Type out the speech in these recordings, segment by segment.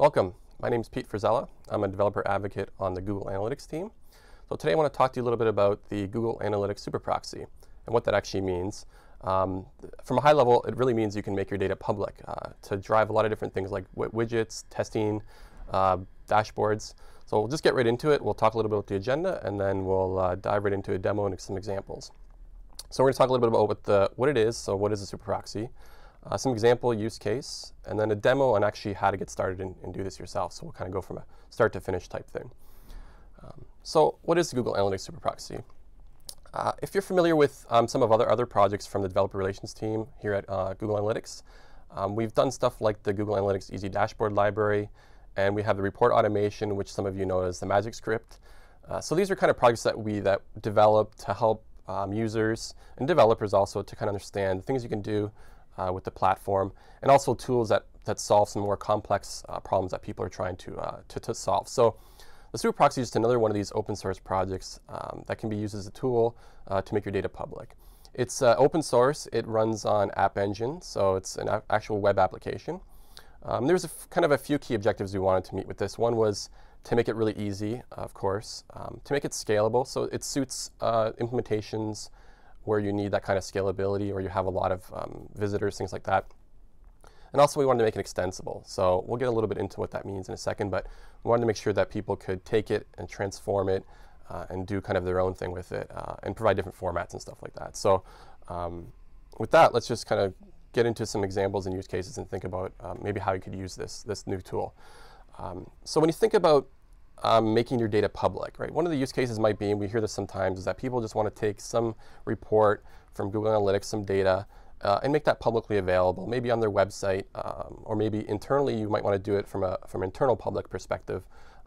Welcome. My name is Pete Frisella. I'm a developer advocate on the Google Analytics team. So today I want to talk to you a little bit about the Google Analytics Super Proxy and what that actually means. Um, from a high level, it really means you can make your data public uh, to drive a lot of different things like widgets, testing, uh, dashboards. So we'll just get right into it. We'll talk a little bit about the agenda, and then we'll uh, dive right into a demo and some examples. So we're going to talk a little bit about what, the, what it is. So what is a super proxy? Uh, some example use case, and then a demo on actually how to get started and, and do this yourself. So we'll kind of go from a start to finish type thing. Um, so what is Google Analytics Super Proxy? Uh, if you're familiar with um, some of other other projects from the developer relations team here at uh, Google Analytics, um, we've done stuff like the Google Analytics Easy Dashboard Library, and we have the report automation, which some of you know as the Magic Script. Uh, so these are kind of projects that we that develop to help um, users and developers also to kind of understand things you can do uh, with the platform, and also tools that, that solve some more complex uh, problems that people are trying to, uh, to, to, solve. So the Super Proxy is just another one of these open source projects um, that can be used as a tool uh, to make your data public. It's uh, open source. It runs on App Engine, so it's an actual web application. Um, there's kind of a few key objectives we wanted to meet with this. One was to make it really easy, of course, um, to make it scalable, so it suits uh, implementations where you need that kind of scalability or you have a lot of um, visitors, things like that. And also we wanted to make it extensible. So we'll get a little bit into what that means in a second, but we wanted to make sure that people could take it and transform it uh, and do kind of their own thing with it uh, and provide different formats and stuff like that. So um, with that, let's just kind of get into some examples and use cases and think about um, maybe how you could use this, this new tool. Um, so when you think about um, making your data public, right? One of the use cases might be, and we hear this sometimes, is that people just want to take some report from Google Analytics, some data, uh, and make that publicly available, maybe on their website, um, or maybe internally you might want to do it from a from an internal public perspective,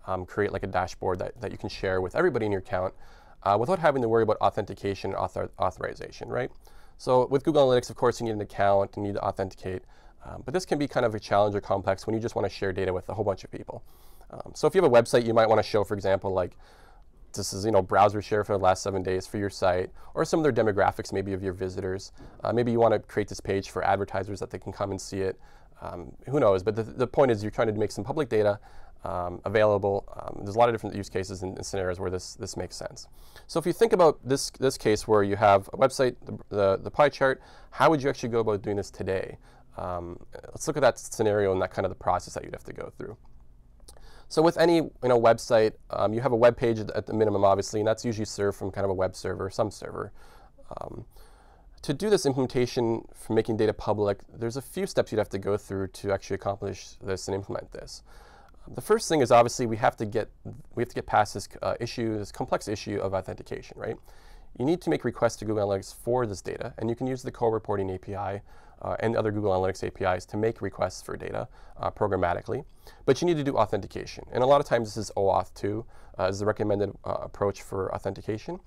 um, create like a dashboard that, that you can share with everybody in your account uh, without having to worry about authentication and author authorization, right? So with Google Analytics, of course, you need an account, you need to authenticate, um, but this can be kind of a challenge or complex when you just want to share data with a whole bunch of people. Um, so if you have a website, you might want to show, for example, like this is you know browser share for the last seven days for your site, or some of their demographics maybe of your visitors. Uh, maybe you want to create this page for advertisers that they can come and see it. Um, who knows? But the, the point is you're trying to make some public data um, available. Um, there's a lot of different use cases and, and, scenarios where this, this makes sense. So if you think about this, this case where you have a website, the, the, the pie chart, how would you actually go about doing this today? Um, let's look at that scenario and that kind of the process that you'd have to go through. So with any you know, website, um, you have a web page at the minimum, obviously, and that's usually served from kind of a web server, some server. Um, to do this implementation for making data public, there's a few steps you'd have to go through to actually accomplish this and implement this. The first thing is obviously we have to get we have to get past this uh, issue, this complex issue of authentication, right? You need to make requests to Google Analytics for this data, and you can use the core reporting API uh, and other Google Analytics APIs to make requests for data uh, programmatically. But you need to do authentication. And a lot of times this is OAuth 2 uh, is the recommended uh, approach for authentication.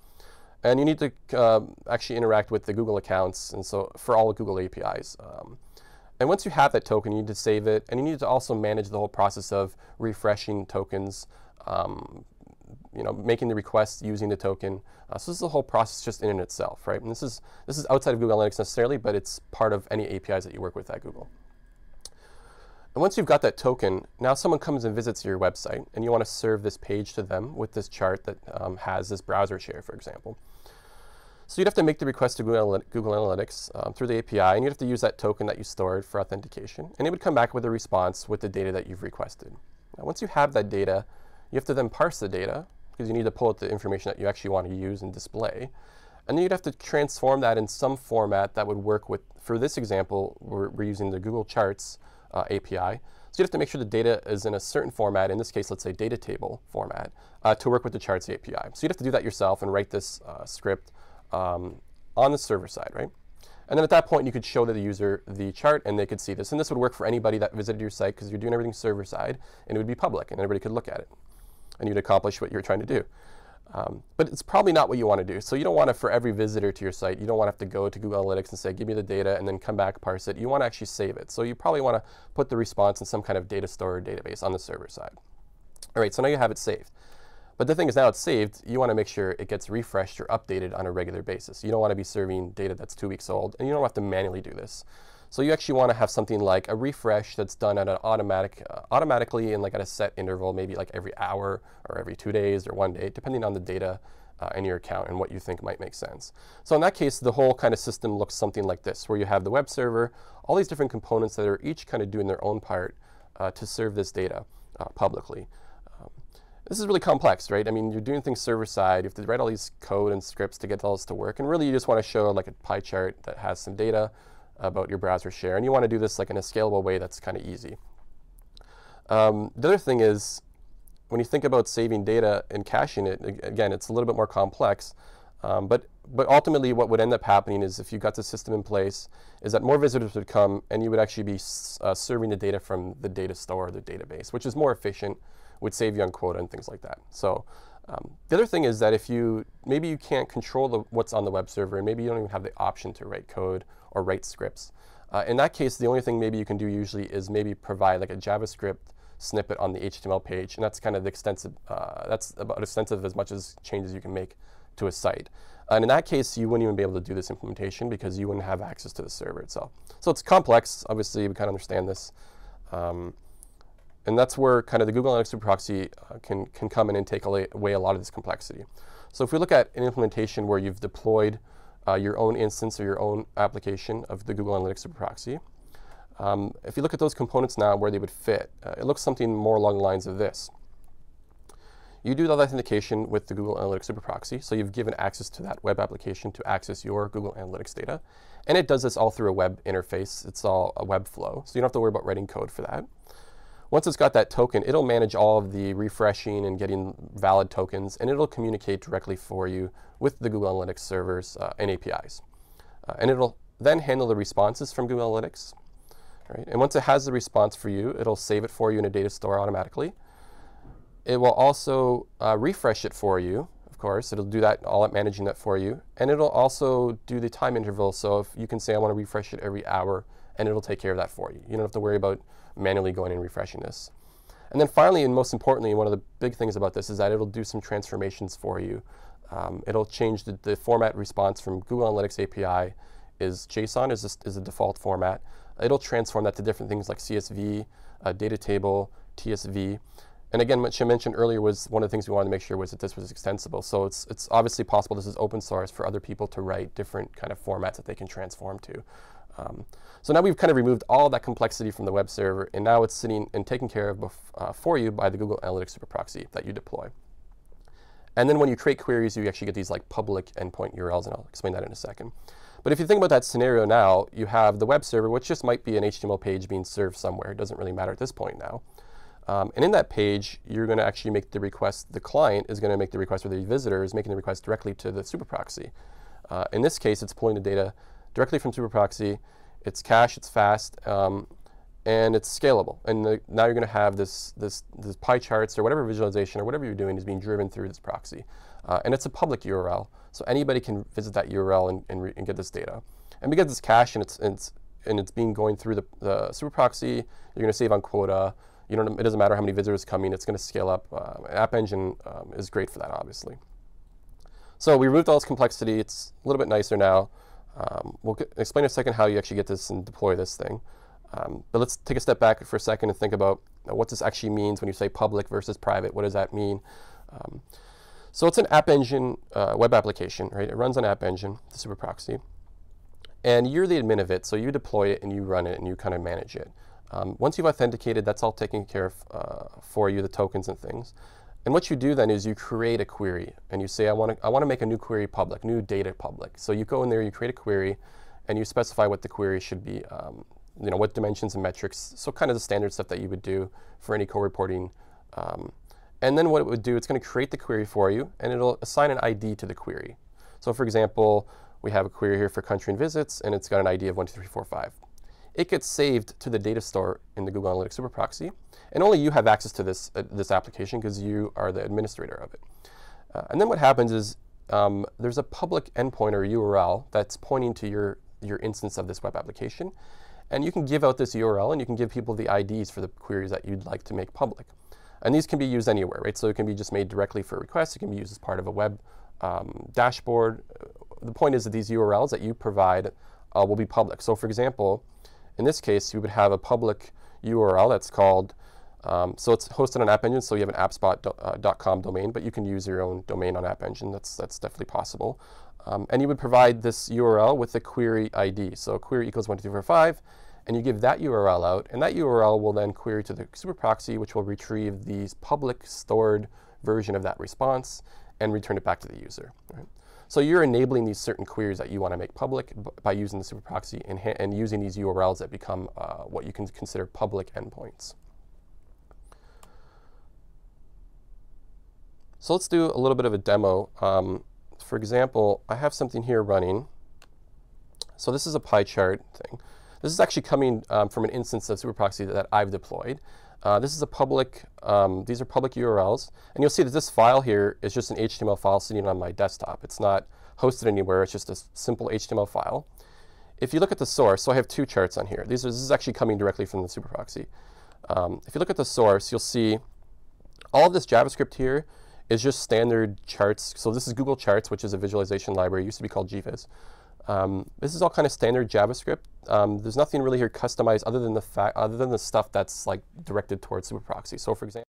And you need to um, actually interact with the Google accounts, and so for all Google APIs. Um, and once you have that token, you need to save it, and you need to also manage the whole process of refreshing tokens, um, you know, making the request using the token. Uh, so this is the whole process just in and itself, right? And this is this is outside of Google Analytics necessarily, but it's part of any APIs that you work with at Google. And once you've got that token, now someone comes and visits your website, and you want to serve this page to them with this chart that um, has this browser share, for example. So you'd have to make the request to Google, Google Analytics um, through the API, and you'd have to use that token that you stored for authentication, and it would come back with a response with the data that you've requested. Now, once you have that data, you have to then parse the data because you need to pull out the information that you actually want to use and display. And then you'd have to transform that in some format that would work with, for this example, we're, we're using the Google Charts uh, API. So you'd have to make sure the data is in a certain format, in this case, let's say data table format, uh, to work with the Charts API. So you'd have to do that yourself and write this uh, script um, on the server side, right? And then at that point, you could show the user the chart and they could see this. And this would work for anybody that visited your site because you're doing everything server side and it would be public and everybody could look at it and you'd accomplish what you're trying to do. Um, but it's probably not what you want to do. So you don't want to, for every visitor to your site, you don't want to have to go to Google Analytics and say, give me the data, and then come back, parse it. You want to actually save it. So you probably want to put the response in some kind of data store or database on the server side. All right, so now you have it saved. But the thing is now it's saved, you want to make sure it gets refreshed or updated on a regular basis. You don't want to be serving data that's two weeks old, and you don't have to manually do this. So you actually want to have something like a refresh that's done at an automatic, uh, automatically in like at a set interval, maybe like every hour or every two days or one day, depending on the data uh, in your account and what you think might make sense. So in that case, the whole kind of system looks something like this, where you have the web server, all these different components that are each kind of doing their own part uh, to serve this data uh, publicly. Um, this is really complex, right? I mean, you're doing things server side. You have to write all these code and scripts to get all this to work. And really, you just want to show like a pie chart that has some data about your browser share. And you want to do this like in a scalable way that's kind of easy. Um, the other thing is, when you think about saving data and caching it, again, it's a little bit more complex. Um, but, but ultimately, what would end up happening is if you got the system in place, is that more visitors would come and you would actually be uh, serving the data from the data store or the database, which is more efficient, would save you on quota and things like that. So um, the other thing is that if you, maybe you can't control the, what's on the web server, and maybe you don't even have the option to write code or write scripts. Uh, in that case, the only thing maybe you can do usually is maybe provide like a JavaScript snippet on the HTML page, and that's kind of the extensive, uh, that's about extensive as much as changes you can make to a site. And in that case, you wouldn't even be able to do this implementation because you wouldn't have access to the server itself. So it's complex, obviously, we kind of understand this. Um, and that's where kind of the Google Analytics Super Proxy uh, can, can come in and take away, a lot of this complexity. So if we look at an implementation where you've deployed uh, your own instance or your own application of the Google Analytics Super Proxy, um, if you look at those components now where they would fit, uh, it looks something more along the lines of this. You do the authentication with the Google Analytics Super Proxy, so you've given access to that web application to access your Google Analytics data. And it does this all through a web interface. It's all a web flow, so you don't have to worry about writing code for that. Once it's got that token, it'll manage all of the refreshing and getting valid tokens, and it'll communicate directly for you with the Google Analytics servers uh, and APIs. Uh, and it'll then handle the responses from Google Analytics, Right? And once it has the response for you, it'll save it for you in a data store automatically. It will also uh, refresh it for you, of course. It'll do that all at managing that for you. And it'll also do the time interval. So if you can say, I want to refresh it every hour, and it'll take care of that for you. You don't have to worry about manually going and refreshing this. And then finally, and most importantly, one of the big things about this is that it'll do some transformations for you. Um, it'll change the, the, format response from Google Analytics API is JSON is, a, is the default format it'll transform that to different things like CSV, uh, data table, TSV. And again, what you mentioned earlier was one of the things we wanted to make sure was that this was extensible. So it's, it's obviously possible this is open source for other people to write different kind of formats that they can transform to. Um, so now we've kind of removed all that complexity from the web server, and now it's sitting and taken care of uh, for you by the Google Analytics Super Proxy that you deploy. And then when you create queries, you actually get these like public endpoint URLs, and I'll explain that in a second. But if you think about that scenario now, you have the web server, which just might be an HTML page being served somewhere. It doesn't really matter at this point now. Um, and in that page, you're going to actually make the request. The client is going to make the request, or the visitor is making the request directly to the super proxy. Uh, in this case, it's pulling the data directly from super proxy. It's cache, it's fast, um, and it's scalable. And the, now you're going to have this, this, this pie charts or whatever visualization or whatever you're doing is being driven through this proxy. Uh, and it's a public URL. So anybody can visit that URL and, and, and, get this data. And because it's cache and it's, and it's, and it's being going through the, the super proxy, you're going to save on quota. You don't, it doesn't matter how many visitors coming, it's going to scale up. Uh, App Engine um, is great for that, obviously. So we removed all this complexity. It's a little bit nicer now. Um, we'll explain in a second how you actually get this and deploy this thing. Um, but let's take a step back for a second and think about what this actually means when you say public versus private. What does that mean? Um, so it's an App Engine uh, web application, right? It runs on App Engine, the super proxy. And you're the admin of it, so you deploy it and you run it and you kind of manage it. Um, once you've authenticated, that's all taken care of uh, for you, the tokens and things. And what you do then is you create a query and you say, I want to I wanna make a new query public, new data public. So you go in there, you create a query, and you specify what the query should be, um, you know, what dimensions and metrics. So kind of the standard stuff that you would do for any core reporting um, and then what it would do, it's going to create the query for you, and it'll assign an ID to the query. So for example, we have a query here for country and visits, and it's got an ID of 12345. It gets saved to the data store in the Google Analytics Super Proxy, and only you have access to this, uh, this application because you are the administrator of it. Uh, and then what happens is um, there's a public endpoint or URL that's pointing to your, your instance of this web application, and you can give out this URL and you can give people the IDs for the queries that you'd like to make public. And these can be used anywhere, right? So it can be just made directly for requests. It can be used as part of a web um, dashboard. The point is that these URLs that you provide uh, will be public. So for example, In this case, you would have a public URL that's called, um, so it's hosted on App Engine, so you have an appspot.com uh, domain, but you can use your own domain on App Engine. That's, that's definitely possible. Um, and you would provide this URL with the query ID. So query equals 1245, and you give that URL out, and that URL will then query to the super proxy, which will retrieve the public stored version of that response and return it back to the user. Right? So you're enabling these certain queries that you want to make public by using the super proxy and, and using these URLs that become uh, what you can consider public endpoints. So let's do a little bit of a demo. Um, for example, I have something here running. So this is a pie chart thing. This is actually coming um, from an instance of SuperProxy that I've deployed. Uh, this is a public, um, these are public URLs. And you'll see that this file here is just an HTML file sitting on my desktop. It's not hosted anywhere. It's just a simple HTML file. If you look at the source, so I have two charts on here. These are, this is actually coming directly from the SuperProxy. Um, if you look at the source, you'll see all of this JavaScript here is just standard charts. So this is Google Charts, which is a visualization library. It used to be called GViz. Um, this is all kind of standard JavaScript. Um, there's nothing really here customized other than the fact, other than the stuff that's like directed towards super proxy. So for example,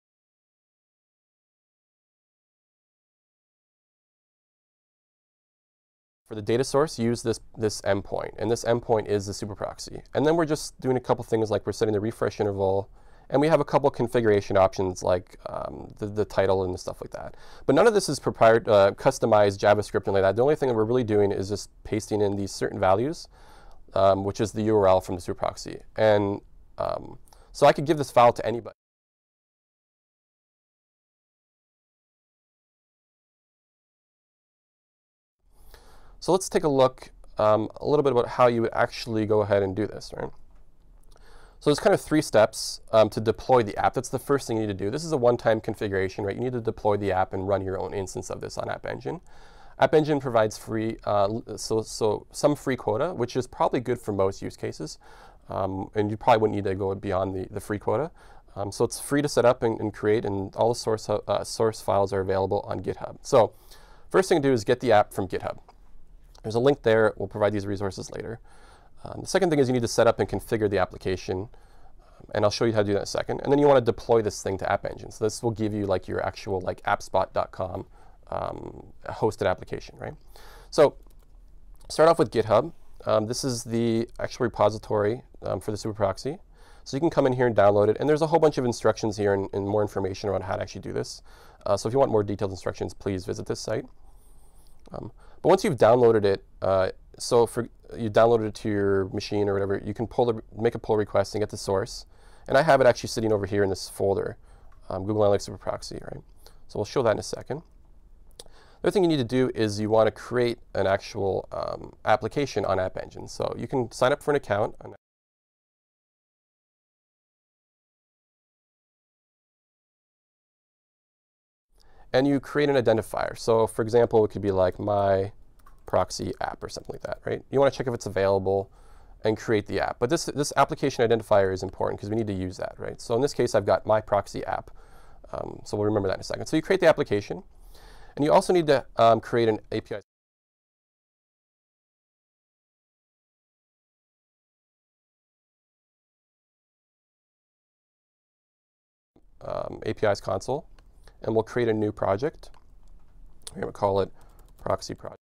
for the data source, use this, this endpoint. And this endpoint is the super proxy. And then we're just doing a couple things like we're setting the refresh interval, and we have a couple configuration options like um, the, the, title and stuff like that. But none of this is proprietary, uh, customized JavaScript and like that. The only thing that we're really doing is just pasting in these certain values, um, which is the URL from the super proxy. And um, so I could give this file to anybody. So let's take a look um, a little bit about how you would actually go ahead and do this, right? So there's kind of three steps um, to deploy the app. That's the first thing you need to do. This is a one-time configuration, right? You need to deploy the app and run your own instance of this on App Engine. App Engine provides free, uh, so, so some free quota, which is probably good for most use cases. Um, and you probably wouldn't need to go beyond the, the free quota. Um, so it's free to set up and, and create, and all the source, uh, source files are available on GitHub. So first thing to do is get the app from GitHub. There's a link there. We'll provide these resources later. Um, the second thing is you need to set up and configure the application. Um, and I'll show you how to do that in a second. And then you want to deploy this thing to App Engine. So this will give you like your actual like appspot.com um, hosted application, right? So start off with GitHub. Um, this is the actual repository um, for the super proxy. So you can come in here and download it. And there's a whole bunch of instructions here and, and more information around how to actually do this. Uh, so if you want more detailed instructions, please visit this site. Um, but once you've downloaded it, uh, so for you download it to your machine or whatever, you can pull the, make a pull request and get the source. And I have it actually sitting over here in this folder, um, Google Analytics Super Proxy, right? So we'll show that in a second. The other thing you need to do is you want to create an actual um, application on App Engine. So you can sign up for an account. and you create an identifier. So for example, it could be like my proxy app or something like that, right? You want to check if it's available and create the app. But this, this application identifier is important because we need to use that, right? So in this case, I've got my proxy app. Um, so we'll remember that in a second. So you create the application. And you also need to um, create an API. Um, APIs console. And we'll create a new project. We're going to call it proxy project.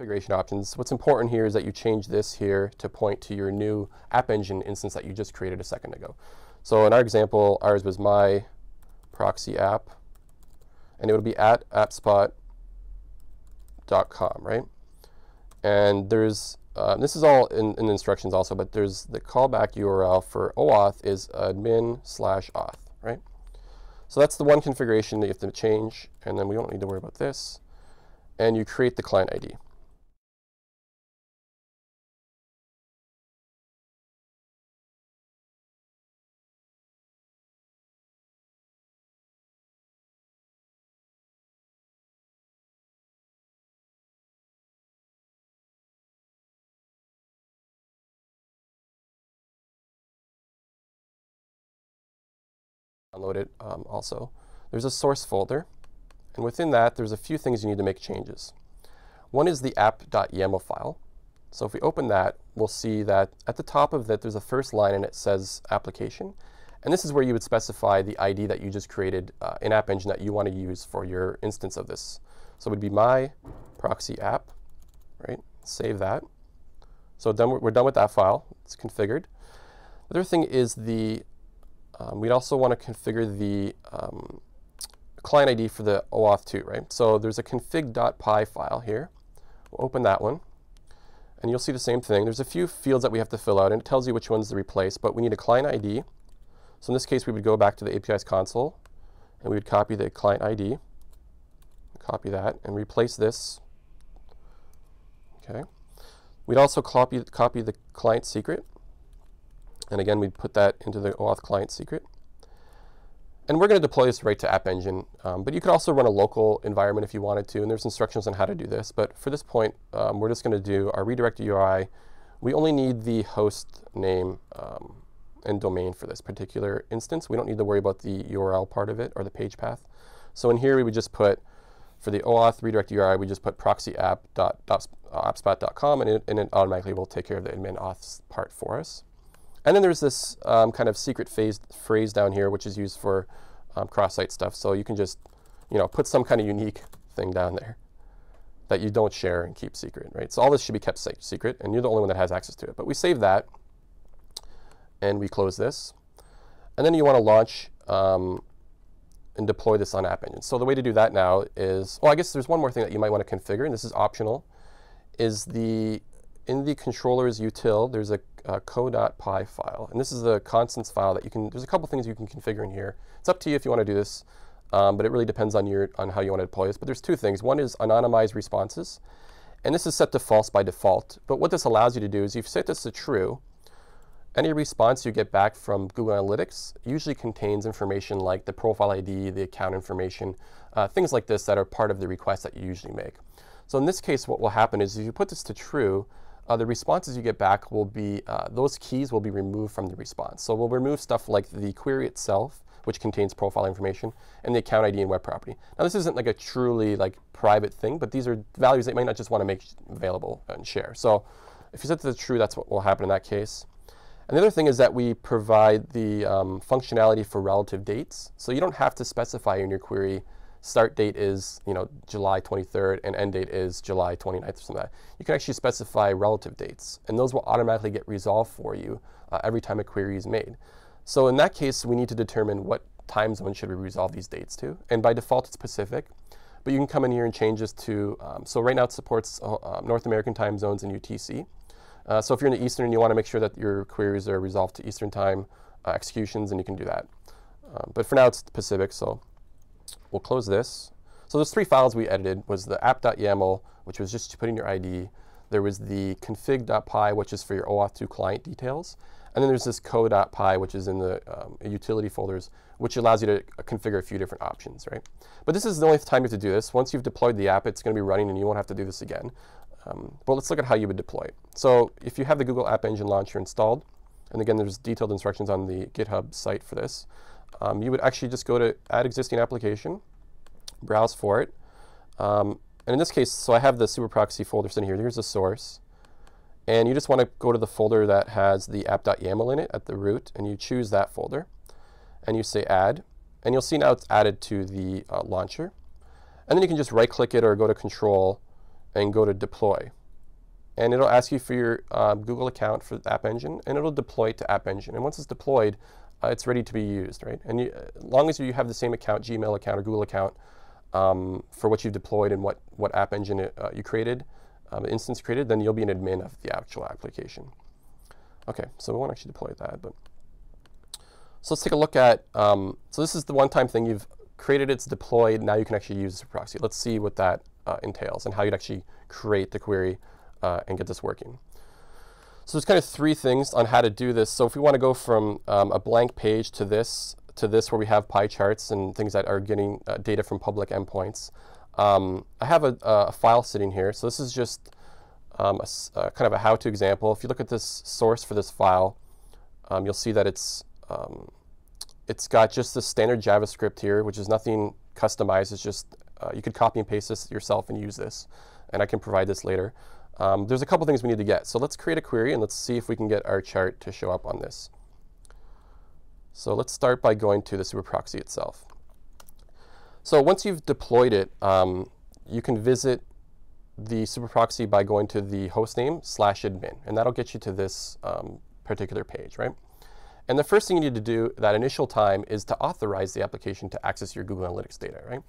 Configuration options. What's important here is that you change this here to point to your new App Engine instance that you just created a second ago. So in our example, ours was my proxy app, and it would be at appspot.com, right? And there's, uh, this is all in, in instructions also, but there's the callback URL for OAuth is admin slash auth, right? So that's the one configuration that you have to change, and then we don't need to worry about this. And you create the client ID. Download it um, also. There's a source folder, and within that, there's a few things you need to make changes. One is the app.yaml file. So if we open that, we'll see that at the top of that, there's a first line and it says application. And this is where you would specify the ID that you just created uh, in App Engine that you want to use for your instance of this. So it would be my proxy app, right? Save that. So done, we're done with that file. It's configured. The other thing is the, um, we'd also want to configure the um, client ID for the OAuth 2, right? So there's a config.py file here. We'll open that one. And you'll see the same thing. There's a few fields that we have to fill out, and it tells you which ones to replace. But we need a client ID. So in this case, we would go back to the API's console, and we would copy the client ID, copy that, and replace this. Okay. We'd also copy, copy the client secret. And again, we'd put that into the OAuth client secret. And we're going to deploy this right to App Engine, um, but you could also run a local environment if you wanted to, and there's instructions on how to do this. But for this point, um, we're just going to do our redirect URI. We only need the host name um, and domain for this particular instance. We don't need to worry about the URL part of it or the page path. So in here, we would just put, for the OAuth redirect URI, we just put proxyapp.appspot.com, and it, and it automatically will take care of the admin auth part for us. And then there's this um, kind of secret phase, phrase down here, which is used for um, cross-site stuff. So you can just, you know, put some kind of unique thing down there that you don't share and keep secret, right? So all this should be kept secret, and you're the only one that has access to it. But we save that, and we close this. And then you want to launch um, and deploy this on App Engine. So the way to do that now is, well, I guess there's one more thing that you might want to configure, and this is optional, is the in the controller's util, there's a, a co.py file. And this is the constants file that you can, there's a couple things you can configure in here. It's up to you if you want to do this, um, but it really depends on, your, on how you want to deploy this. But there's two things. One is anonymize responses. And this is set to false by default. But what this allows you to do is if you set this to true, any response you get back from Google Analytics usually contains information like the profile ID, the account information, uh, things like this that are part of the request that you usually make. So in this case, what will happen is if you put this to true, uh, the responses you get back will be, uh, those keys will be removed from the response. So we'll remove stuff like the query itself, which contains profile information, and the account ID and web property. Now this isn't like a truly like private thing, but these are values that you might not just want to make available and share. So if you set this to true, that's what will happen in that case. And the other thing is that we provide the um, functionality for relative dates. So you don't have to specify in your query start date is you know July 23rd and end date is July 29th or something like that. You can actually specify relative dates, and those will automatically get resolved for you uh, every time a query is made. So in that case, we need to determine what time zone should we resolve these dates to. And by default, it's Pacific. But you can come in here and change this to, um, so right now it supports uh, uh North American time zones and UTC. Uh, so if you're in the Eastern and you want to make sure that your queries are resolved to Eastern time uh, executions, then you can do that. Um, but for now, it's Pacific, so We'll close this. So those three files we edited was the app.yaml, which was just to put in your ID. There was the config.py, which is for your OAuth 2 client details. And then there's this co.py, which is in the um, utility folders, which allows you to configure a few different options, right? But this is the only time you have to do this. Once you've deployed the app, it's going to be running, and you won't have to do this again. Um, but let's look at how you would deploy it. So if you have the Google App Engine Launcher installed, and again, there's detailed instructions on the GitHub site for this um, you would actually just go to add existing application, browse for it. Um, and in this case, so I have the super proxy folder sitting here. Here's the source. And you just want to go to the folder that has the app.yaml in it at the root, and you choose that folder. And you say add. And you'll see now it's added to the uh, launcher. And then you can just right click it or go to control and go to deploy. And it'll ask you for your uh, Google account for App Engine, and it'll deploy to App Engine. And once it's deployed, uh, it's ready to be used, right? And you, as long as you have the same account, Gmail account or Google account, um, for what you've deployed and what, what app engine it, uh, you created, um, instance created, then you'll be an admin of the actual application. Okay, so we won't actually deploy that, but so let's take a look at, um, so this is the one-time thing you've created, it's deployed, now you can actually use the proxy. Let's see what that uh, entails and how you'd actually create the query uh, and get this working. So there's kind of three things on how to do this. So if we want to go from um, a blank page to this, to this where we have pie charts and things that are getting uh, data from public endpoints, um, I have a, a, file sitting here. So this is just um, a, a kind of a how-to example. If you look at this source for this file, um, you'll see that it's um, it's got just the standard JavaScript here, which is nothing customized. It's just, uh, you could copy and paste this yourself and use this. And I can provide this later. Um, there's a couple things we need to get. So let's create a query and let's see if we can get our chart to show up on this. So let's start by going to the super proxy itself. So once you've deployed it, um, you can visit the super proxy by going to the hostname slash admin, and that'll get you to this um, particular page, right? And the first thing you need to do that initial time is to authorize the application to access your Google Analytics data, right?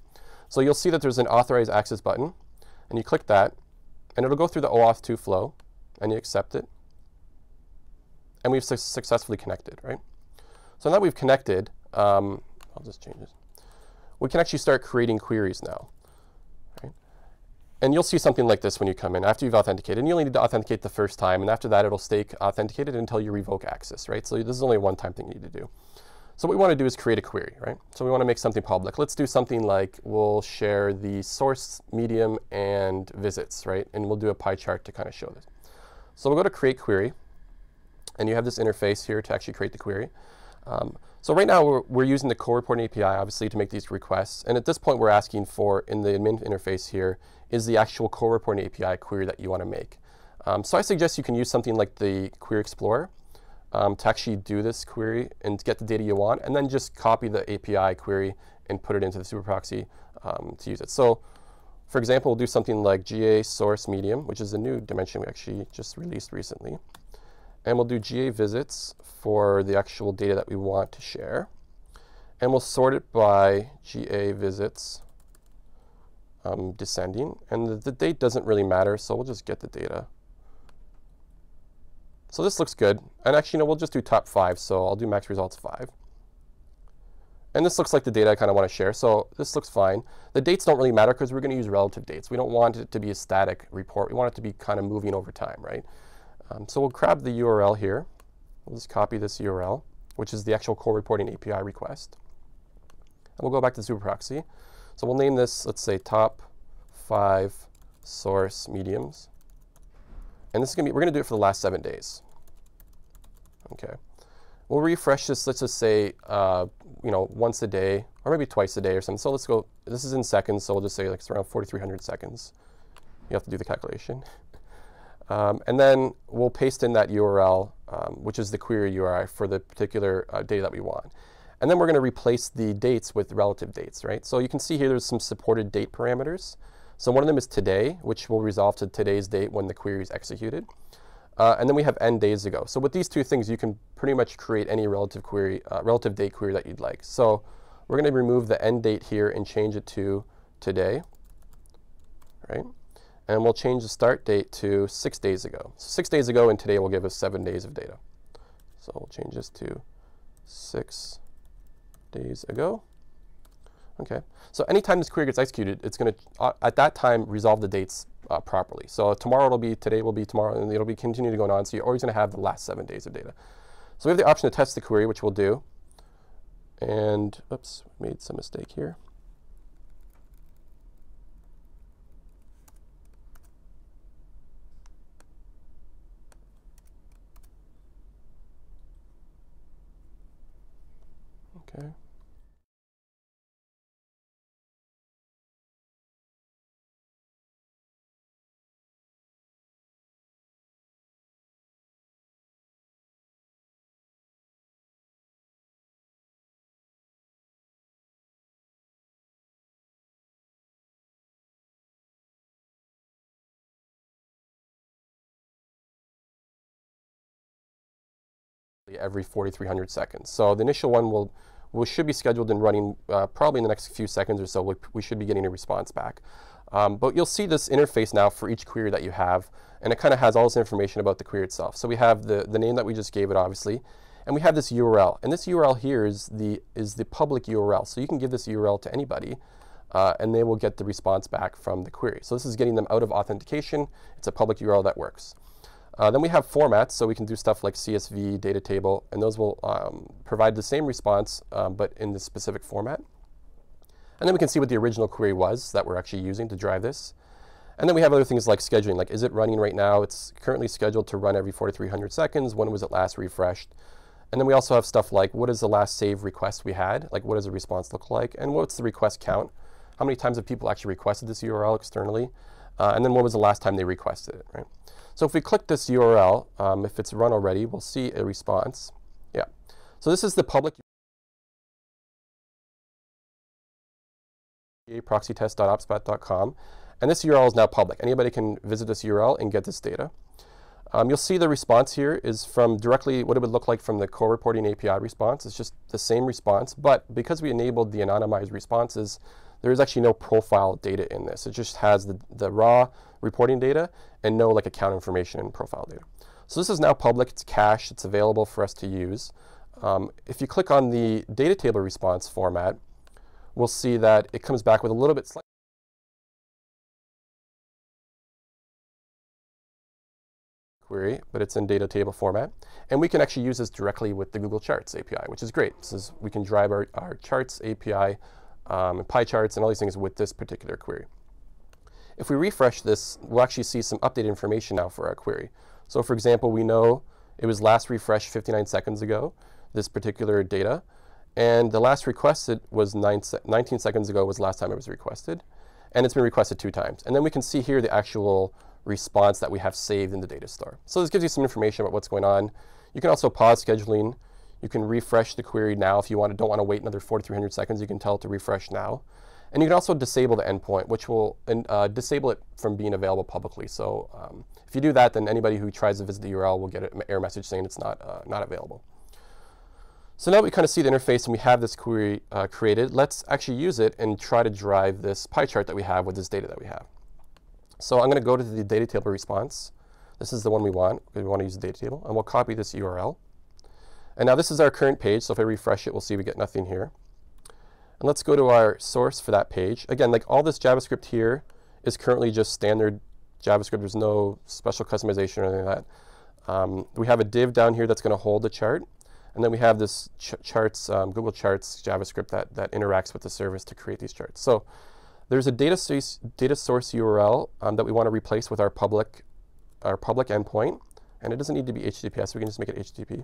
So you'll see that there's an authorize access button, and you click that, and it'll go through the OAuth 2 flow, and you accept it. And we've su successfully connected, right? So now we've connected, um, I'll just change this. We can actually start creating queries now. Right? And you'll see something like this when you come in after you've authenticated. And you only need to authenticate the first time. And after that, it'll stay authenticated until you revoke access, right? So this is only a one-time thing you need to do. So what we want to do is create a query, right? So we want to make something public. Let's do something like we'll share the source, medium, and visits, right? And we'll do a pie chart to kind of show this. So we'll go to create query. And you have this interface here to actually create the query. Um, so right now we're, we're, using the core reporting API obviously to make these requests. And at this point we're asking for, in the admin interface here, is the actual core reporting API query that you want to make. Um, so I suggest you can use something like the Query Explorer um, to actually do this query and get the data you want, and then just copy the API query and put it into the super proxy um, to use it. So for example, we'll do something like GA source medium, which is a new dimension we actually just released recently. And we'll do GA visits for the actual data that we want to share. And we'll sort it by GA visits um, descending. And the, the date doesn't really matter, so we'll just get the data. So this looks good. And actually, know, we'll just do top five. So I'll do max results five. And this looks like the data I kind of want to share. So this looks fine. The dates don't really matter because we're going to use relative dates. We don't want it to be a static report. We want it to be kind of moving over time, right? Um, so we'll grab the URL here. We'll just copy this URL, which is the actual core reporting API request. And we'll go back to super proxy. So we'll name this, let's say, top five source mediums. And this is going to be, we're going to do it for the last seven days. Okay. We'll refresh this, let's just say, uh, you know, once a day, or maybe twice a day or something. So let's go, this is in seconds, so we'll just say like it's around 4,300 seconds. You have to do the calculation. Um, and then we'll paste in that URL, um, which is the query URI for the particular uh, data that we want. And then we're going to replace the dates with relative dates, right? So you can see here there's some supported date parameters. So one of them is today, which will resolve to today's date when the query is executed. Uh, and then we have n days ago. So with these two things, you can pretty much create any relative query, uh, relative date query that you'd like. So we're going to remove the end date here and change it to today, right? And we'll change the start date to six days ago. So six days ago and today will give us seven days of data. So we'll change this to six days ago. Okay, so anytime this query gets executed, it's going to, uh, at that time, resolve the dates uh, properly. So tomorrow it'll be, today will be tomorrow, and it'll be continuing going on. So you're always going to have the last seven days of data. So we have the option to test the query, which we'll do. And, oops, made some mistake here. Okay. Every 4,300 seconds. So the initial one will we should be scheduled and running uh, probably in the next few seconds or so. We, we should be getting a response back. Um, but you'll see this interface now for each query that you have, and it kind of has all this information about the query itself. So we have the, the name that we just gave it, obviously, and we have this URL. And this URL here is the, is the public URL. So you can give this URL to anybody, uh, and they will get the response back from the query. So this is getting them out of authentication. It's a public URL that works. Uh, then we have formats, so we can do stuff like CSV, data table, and those will um, provide the same response, um, but in the specific format. And then we can see what the original query was that we're actually using to drive this. And then we have other things like scheduling, like is it running right now? It's currently scheduled to run every 4,300 seconds. When was it last refreshed? And then we also have stuff like what is the last save request we had? Like what does the response look like? And what's the request count? How many times have people actually requested this URL externally? Uh, and then when was the last time they requested it, right? So if we click this URL, um, if it's run already, we'll see a response. Yeah. So this is the public proxytest.appspot.com. And this URL is now public. Anybody can visit this URL and get this data. Um, you'll see the response here is from directly what it would look like from the core reporting API response. It's just the same response, but because we enabled the anonymized responses, there is actually no profile data in this. It just has the, the raw reporting data and no like account information and profile data. So this is now public, it's cached, it's available for us to use. Um, if you click on the data table response format, we'll see that it comes back with a little bit slightly query, but it's in data table format. And we can actually use this directly with the Google Charts API, which is great. This is, we can drive our, our Charts API, um, pie charts, and all these things with this particular query. If we refresh this, we'll actually see some updated information now for our query. So for example, we know it was last refreshed 59 seconds ago, this particular data. And the last requested was nine, 19 seconds ago was last time it was requested. And it's been requested two times. And then we can see here the actual response that we have saved in the data store. So this gives you some information about what's going on. You can also pause scheduling. You can refresh the query now if you want to, don't want to wait another 4,300 seconds. You can tell it to refresh now. And you can also disable the endpoint, which will uh, disable it from being available publicly. So um, if you do that, then anybody who tries to visit the URL will get an error message saying it's not, uh, not available. So now we kind of see the interface and we have this query uh, created. Let's actually use it and try to drive this pie chart that we have with this data that we have. So I'm going to go to the data table response. This is the one we want. We want to use the data table. And we'll copy this URL. And now this is our current page. So if I refresh it, we'll see we get nothing here. And let's go to our source for that page. Again, like all this JavaScript here is currently just standard JavaScript. There's no special customization or anything like that. Um, we have a div down here that's going to hold the chart. And then we have this ch charts, um, Google Charts JavaScript that, that interacts with the service to create these charts. So there's a data source, data source URL um, that we want to replace with our public, our public endpoint. And it doesn't need to be HTTPS, we can just make it HTTP.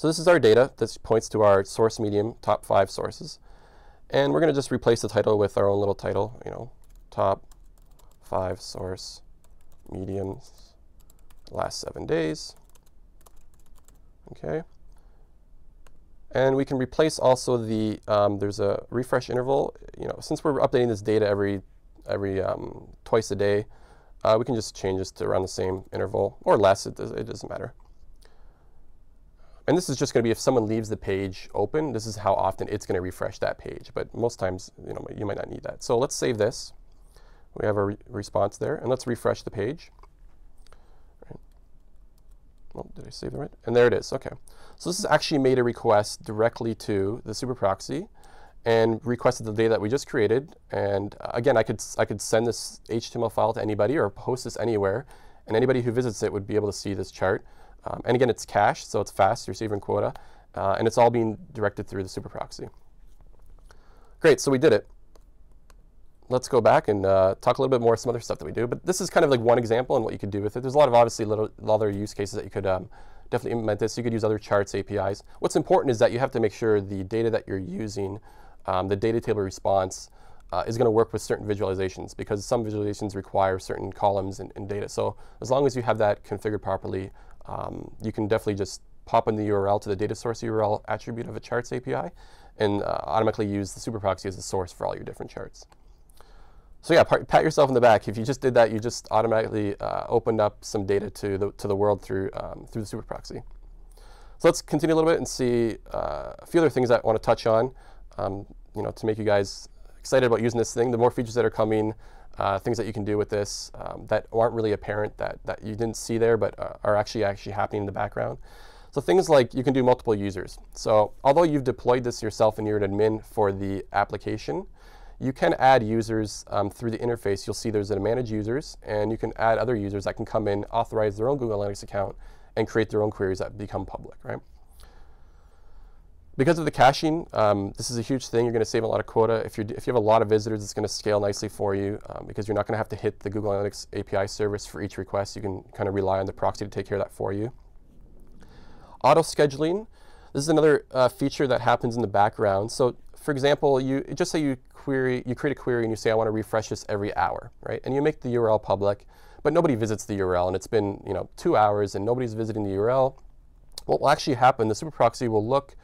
So this is our data. This points to our source medium, top five sources. And we're going to just replace the title with our own little title, you know, top five source mediums last seven days. Okay. And we can replace also the, um, there's a refresh interval. You know, since we're updating this data every, every um, twice a day, uh, we can just change this to around the same interval or less, it, does, it doesn't matter. And this is just going to be if someone leaves the page open, this is how often it's going to refresh that page. But most times, you know, you might not need that. So let's save this. We have a re response there, and let's refresh the page. Oh, did I save it right? And there it is. Okay. So this has actually made a request directly to the super proxy and requested the data that we just created. And uh, again, I could, I could send this HTML file to anybody or post this anywhere. And anybody who visits it would be able to see this chart. Um, and again, it's cached, so it's fast, you're saving quota. Uh, and it's all being directed through the super proxy. Great, so we did it let's go back and uh, talk a little bit more some other stuff that we do. But this is kind of like one example and what you could do with it. There's a lot of obviously little other use cases that you could um, definitely implement this. You could use other charts APIs. What's important is that you have to make sure the data that you're using, um, the data table response, uh, is going to work with certain visualizations because some visualizations require certain columns and, data. So as long as you have that configured properly, um, you can definitely just pop in the URL to the data source URL attribute of a charts API and uh, automatically use the super proxy as the source for all your different charts. So yeah, pat yourself in the back. If you just did that, you just automatically uh, opened up some data to the, to the world through, um, through the super proxy. So let's continue a little bit and see uh, a few other things I want to touch on um, you know, to make you guys excited about using this thing. The more features that are coming, uh, things that you can do with this um, that aren't really apparent that, that you didn't see there but uh, are actually actually happening in the background. So things like you can do multiple users. So although you've deployed this yourself and you're an admin for the application, you can add users um, through the interface. You'll see there's a manage users, and you can add other users that can come in, authorize their own Google Analytics account, and create their own queries that become public, right? Because of the caching, um, this is a huge thing. You're going to save a lot of quota. If, you if you have a lot of visitors, it's going to scale nicely for you um, because you're not going to have to hit the Google Analytics API service for each request. You can kind of rely on the proxy to take care of that for you. Auto scheduling. This is another uh, feature that happens in the background. So for example, you just say you query, you create a query and you say I want to refresh this every hour, right? And you make the URL public, but nobody visits the URL, and it's been you know two hours and nobody's visiting the URL. What will actually happen? The super proxy will look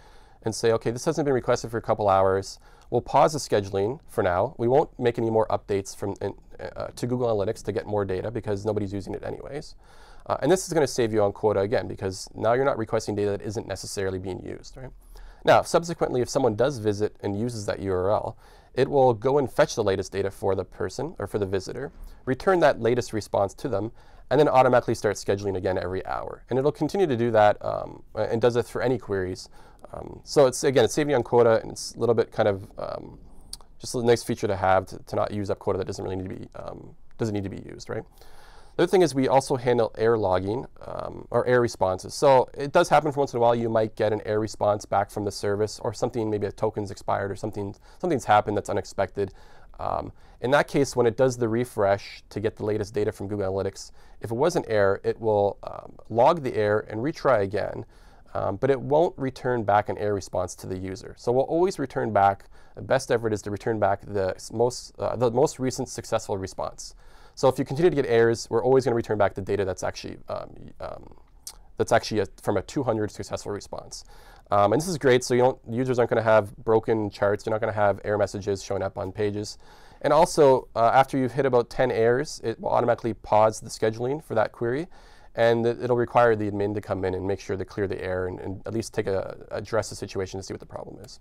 and say, okay, this hasn't been requested for a couple hours. We'll pause the scheduling for now. We won't make any more updates from uh, to Google Analytics to get more data because nobody's using it anyways. Uh, and this is going to save you on quota again because now you're not requesting data that isn't necessarily being used, right? Now, subsequently, if someone does visit and uses that URL, it will go and fetch the latest data for the person or for the visitor, return that latest response to them, and then automatically starts scheduling again every hour. And it'll continue to do that um, and does it for any queries. Um, so it's again, it's saving on quota, and it's a little bit kind of um, just a nice feature to have to, to, not use up quota that doesn't really need to be um, doesn't need to be used, right? The other thing is we also handle error logging um, or error responses. So it does happen from once in a while you might get an error response back from the service or something, maybe a token's expired or something, something's happened that's unexpected. Um, in that case, when it does the refresh to get the latest data from Google Analytics, if it was an error, it will um, log the error and retry again, um, but it won't return back an error response to the user. So we'll always return back, the best effort is to return back the most, uh, the most recent successful response. So if you continue to get errors, we're always going to return back the data that's actually um, um, that's actually a, from a 200 successful response. Um, and this is great, so you don't, users aren't going to have broken charts. You're not going to have error messages showing up on pages. And also, uh, after you've hit about 10 errors, it will automatically pause the scheduling for that query. And it, will require the admin to come in and make sure to clear the error and, and at least take a, address the situation to see what the problem is.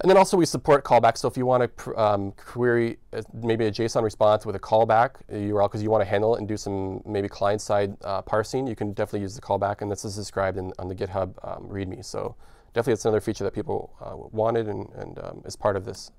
And then also we support callbacks. So if you want to um, query uh, maybe a JSON response with a callback URL because you want to handle it and do some maybe client-side uh, parsing, you can definitely use the callback. And this is described in, on the GitHub um, README. So definitely it's another feature that people uh, wanted and, and um, is part of this.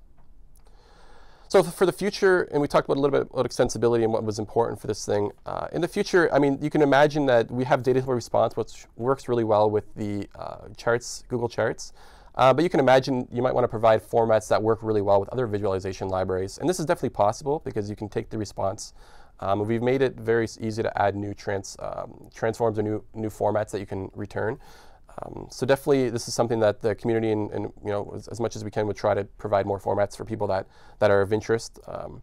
So for the future, and we talked about a little bit about extensibility and what was important for this thing. Uh, in the future, I mean, you can imagine that we have data response, which works really well with the uh, charts, Google Charts. Uh, but you can imagine you might want to provide formats that work really well with other visualization libraries. And this is definitely possible because you can take the response. Um, we've made it very easy to add new trans, um, transforms or new, new formats that you can return. Um, so definitely this is something that the community and, and you know as, as, much as we can would try to provide more formats for people that, that are of interest. Um,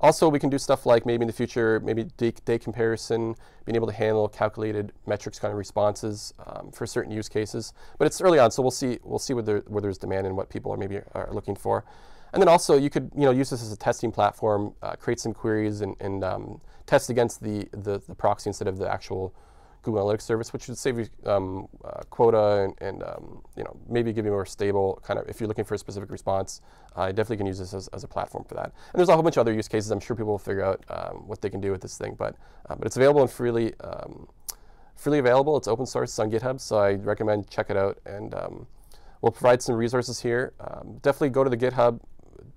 also, we can do stuff like maybe in the future, maybe day, day comparison, being able to handle calculated metrics kind of responses um, for certain use cases. But it's early on, so we'll see we'll see where, where there's demand and what people are maybe are looking for. And then also, you could you know use this as a testing platform, uh, create some queries and, and um, test against the, the, the proxy instead of the actual Google Analytics service, which would save you um, uh, quota and, and um, you know maybe give you more stable kind of if you're looking for a specific response. I uh, definitely can use this as, as, a platform for that. And there's a whole bunch of other use cases. I'm sure people will figure out um, what they can do with this thing, but uh, but it's available and freely um, freely available. It's open source. It's on GitHub, so I recommend check it out. And um, we'll provide some resources here. Um, definitely go to the GitHub,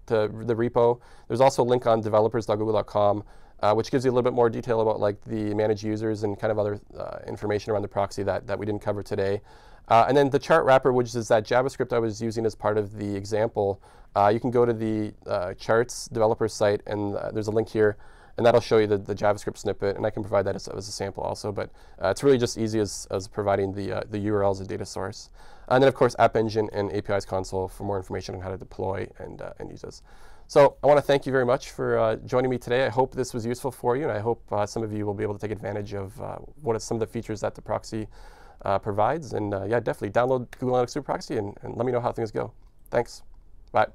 to the repo. There's also a link on developers.google.com uh, which gives you a little bit more detail about like the managed users and kind of other uh, information around the proxy that, that we didn't cover today. Uh, and then the chart wrapper, which is that JavaScript I was using as part of the example, uh, you can go to the uh, charts developer site and uh, there's a link here and that'll show you the, the JavaScript snippet and I can provide that as, as a sample also, but it's really just easy as, as providing the, the URL as a data source. And then of course App Engine and APIs console for more information on how to deploy and, and use this. So I want to thank you very much for uh, joining me today. I hope this was useful for you, and I hope uh, some of you will be able to take advantage of uh, what are some of the features that the proxy uh, provides. And uh, yeah, definitely download Google Analytics Super Proxy and, and let me know how things go. Thanks. Bye.